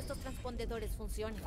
estos transpondedores funcionen.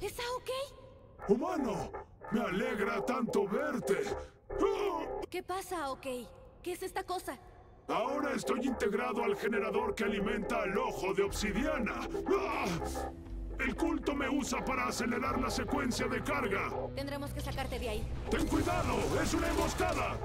¿Está ok? Humano, me alegra tanto verte. ¿Qué pasa, ok? ¿Qué es esta cosa? Ahora estoy integrado al generador que alimenta al ojo de obsidiana. ¡Ah! El culto me usa para acelerar la secuencia de carga. Tendremos que sacarte de ahí. ¡Ten cuidado! ¡Es una emboscada!